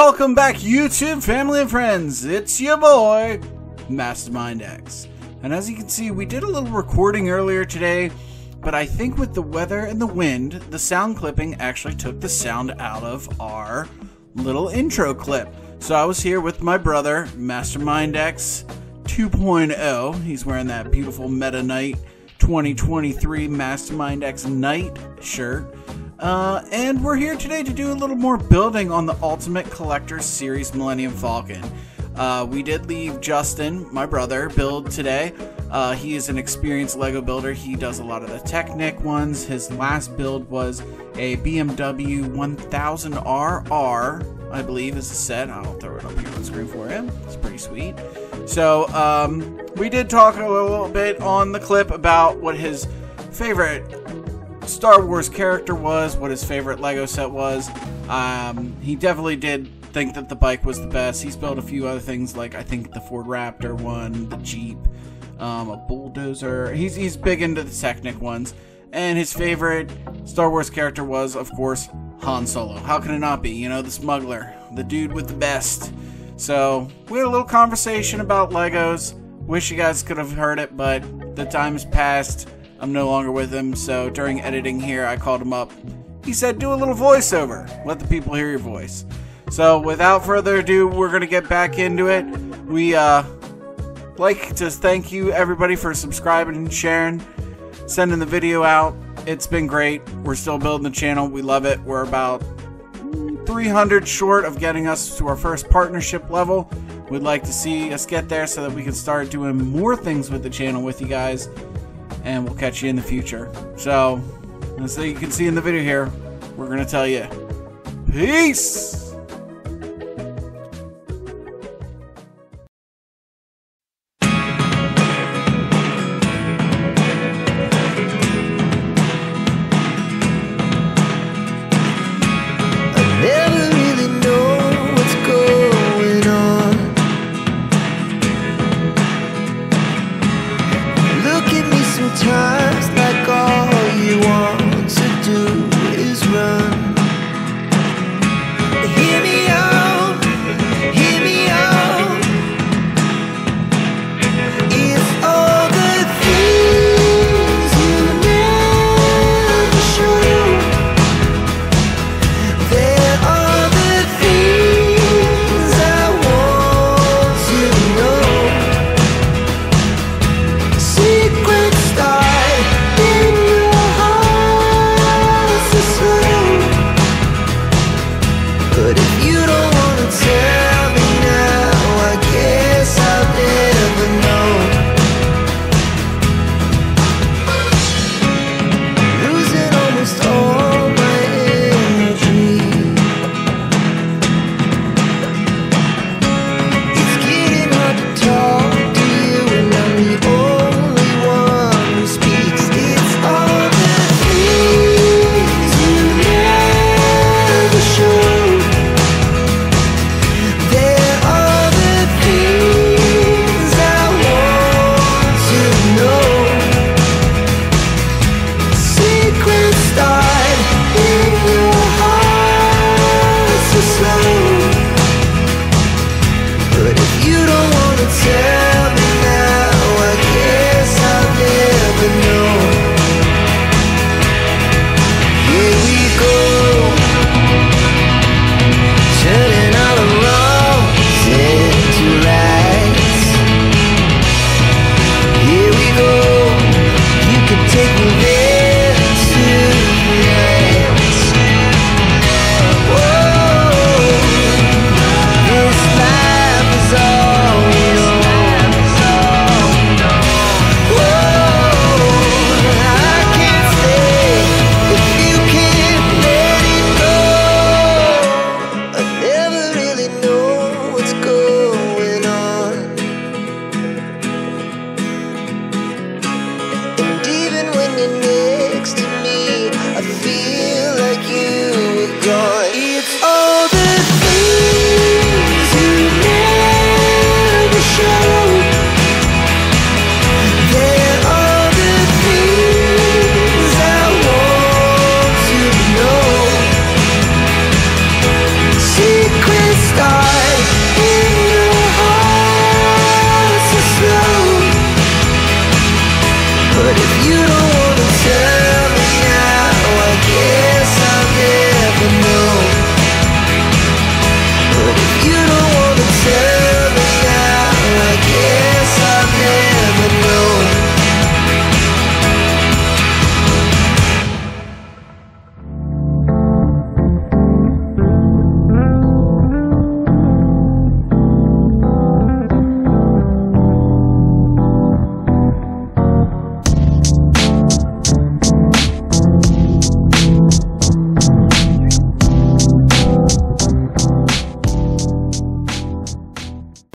Welcome back, YouTube family and friends. It's your boy, Mastermind X. And as you can see, we did a little recording earlier today, but I think with the weather and the wind, the sound clipping actually took the sound out of our little intro clip. So I was here with my brother, Mastermind X 2.0. He's wearing that beautiful Meta Knight 2023 Mastermind X Knight shirt. Uh, and we're here today to do a little more building on the Ultimate Collector Series Millennium Falcon. Uh, we did leave Justin, my brother, build today. Uh, he is an experienced LEGO builder. He does a lot of the Technic ones. His last build was a BMW 1000RR, I believe is the set. I'll throw it up here on screen for him. It's pretty sweet. So, um, we did talk a little bit on the clip about what his favorite Star Wars character was, what his favorite Lego set was. Um, he definitely did think that the bike was the best. He's built a few other things, like I think the Ford Raptor one, the Jeep, um, a bulldozer. He's he's big into the Technic ones, and his favorite Star Wars character was, of course, Han Solo. How can it not be? You know, the smuggler, the dude with the best. So we had a little conversation about Legos. Wish you guys could have heard it, but the time has passed. I'm no longer with him, so during editing here, I called him up. He said, do a little voiceover. Let the people hear your voice. So without further ado, we're going to get back into it. We, uh, like to thank you everybody for subscribing and sharing, sending the video out. It's been great. We're still building the channel. We love it. We're about 300 short of getting us to our first partnership level. We'd like to see us get there so that we can start doing more things with the channel with you guys and we'll catch you in the future. So, as you can see in the video here, we're going to tell you, peace! time.